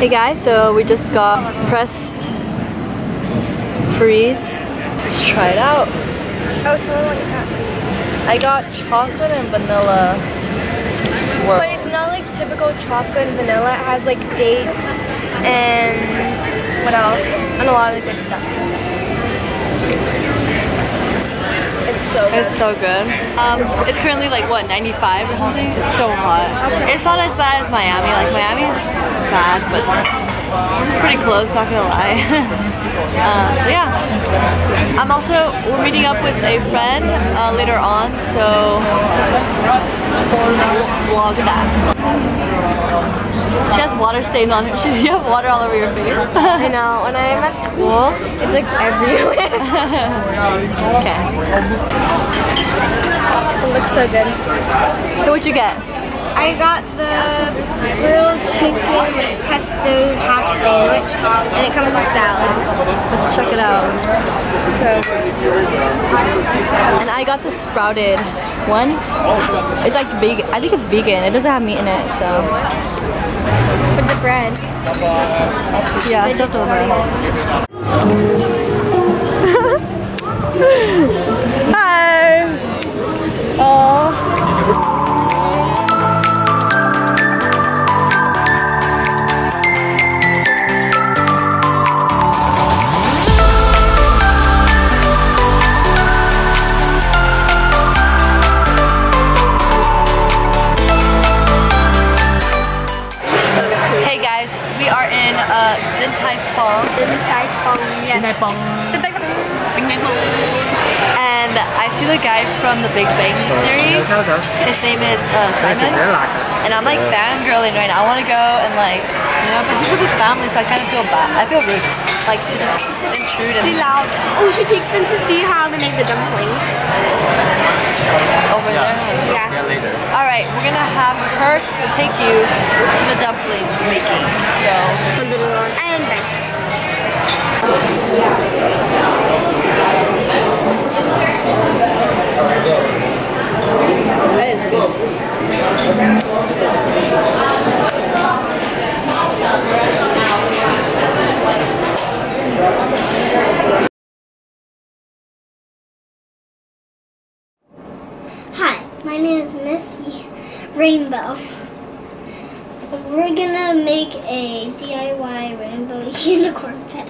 Hey guys, so we just got pressed freeze. Let's try it out. Oh, tell me what you got. I got chocolate and vanilla swirl. But it's not like typical chocolate and vanilla. It has like dates and what else? And a lot of good stuff. It's so good. It's so good. Um, it's currently like what 95 or something. It's so hot. It's not as bad as Miami. Like Miami is bad, but this is pretty close. Not gonna lie. uh, so yeah. I'm also we're meeting up with a friend uh, later on, so we'll vlog that. She has water stains on her. She, you have water all over your face. I know. When I'm at school, it's like everywhere. okay. it looks so good. So what'd you get? I got the grilled chicken pesto half sandwich, and it comes with salad. Let's check it out. So good. And I got the sprouted one. It's like vegan. I think it's vegan. It doesn't have meat in it, so With the bread. yeah. It's just Din Tai Fung, yes. And I see the guy from The Big Bang Theory. His name is uh, Simon. And I'm like fangirling right now. I want to go and like, you know, but he's with his family, so I kind of feel bad. I feel rude, like to just intrude and Too loud. Oh, we should take them to see how they make the dumplings. over there. Yeah. later. All right, we're gonna have her take you to the dumpling making. So And then. Hi, my name is Miss Rainbow. We're gonna make a DIY rainbow unicorn pet.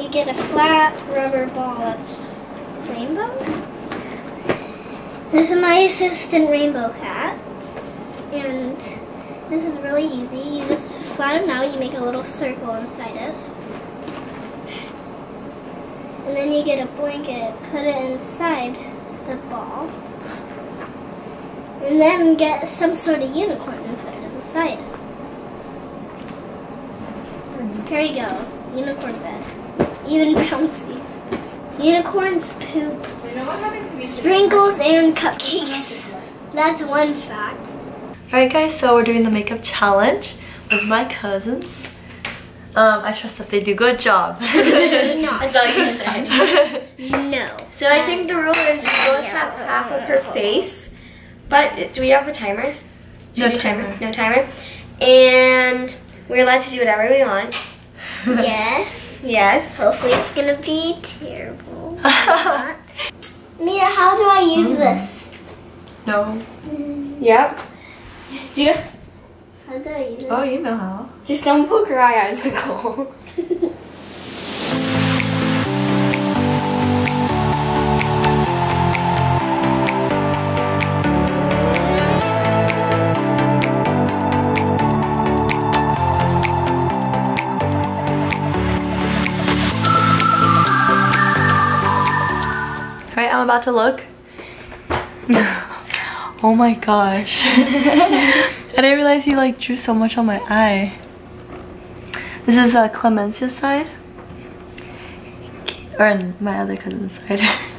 You get a flat rubber ball that's rainbow. This is my assistant Rainbow Cat. And this is really easy. You just flatten out, you make a little circle inside it. And then you get a blanket, put it inside the ball. And then get some sort of unicorn and put it inside. There you go. Unicorn bed. Even bouncy. Unicorns poop. Sprinkles and cupcakes. That's one fact. Alright guys, so we're doing the makeup challenge with my cousins. Um, I trust that they do good job. That's all you said. No. So I think the rule is you both have half of her face. But do we have a timer? Should No we do timer. No timer. And we're allowed to do whatever we want. Yes. Yes. Hopefully it's gonna be terrible. Mia, how do I use mm. this? no. Mm. Yep. Do you How do I use it? Oh, you know how. just don't poke her eye out is the goal. About to look. oh my gosh. And I didn't realize you like drew so much on my eye. This is uh, Clemencia's side. or my other cousin's side.